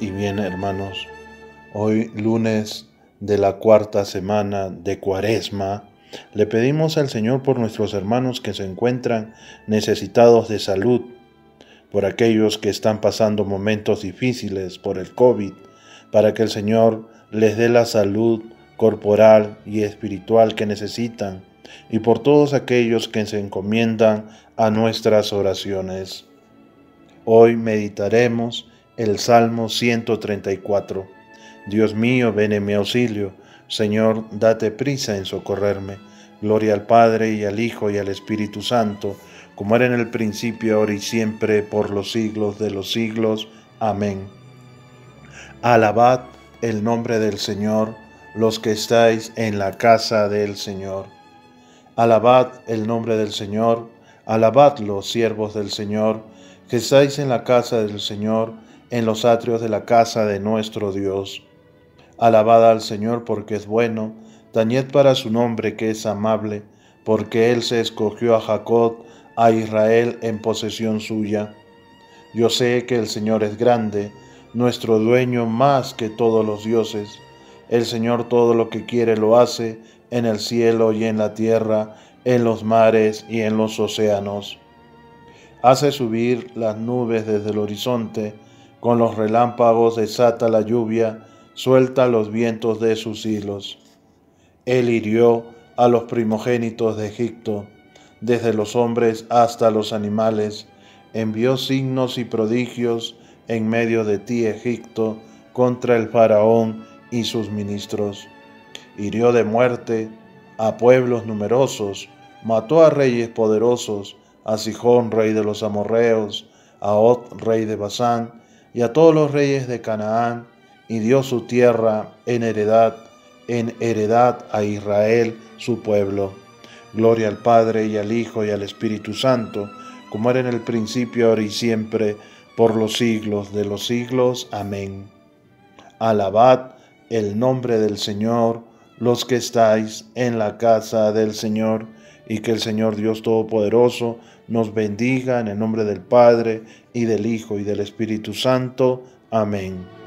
y bien, hermanos. Hoy, lunes de la cuarta semana de Cuaresma, le pedimos al Señor por nuestros hermanos que se encuentran necesitados de salud, por aquellos que están pasando momentos difíciles por el COVID, para que el Señor les dé la salud corporal y espiritual que necesitan, y por todos aquellos que se encomiendan a nuestras oraciones. Hoy meditaremos el Salmo 134. Dios mío, ven en mi auxilio. Señor, date prisa en socorrerme. Gloria al Padre y al Hijo y al Espíritu Santo, como era en el principio, ahora y siempre, por los siglos de los siglos. Amén. Alabad el nombre del Señor, los que estáis en la casa del Señor. Alabad el nombre del Señor, alabad los siervos del Señor, que estáis en la casa del Señor en los atrios de la casa de nuestro Dios. Alabad al Señor porque es bueno, tañed para su nombre que es amable, porque Él se escogió a Jacob, a Israel en posesión suya. Yo sé que el Señor es grande, nuestro dueño más que todos los dioses. El Señor todo lo que quiere lo hace en el cielo y en la tierra, en los mares y en los océanos. Hace subir las nubes desde el horizonte, con los relámpagos desata la lluvia, suelta los vientos de sus hilos. Él hirió a los primogénitos de Egipto, desde los hombres hasta los animales, envió signos y prodigios en medio de ti, Egipto, contra el faraón y sus ministros. Hirió de muerte a pueblos numerosos, mató a reyes poderosos, a Sijón, rey de los amorreos, a Ot, rey de Basán, y a todos los reyes de Canaán, y dio su tierra en heredad, en heredad a Israel, su pueblo. Gloria al Padre y al Hijo y al Espíritu Santo, como era en el principio, ahora y siempre, por los siglos de los siglos. Amén. Alabad el nombre del Señor, los que estáis en la casa del Señor, y que el Señor Dios Todopoderoso nos bendiga en el nombre del Padre, y del Hijo, y del Espíritu Santo. Amén.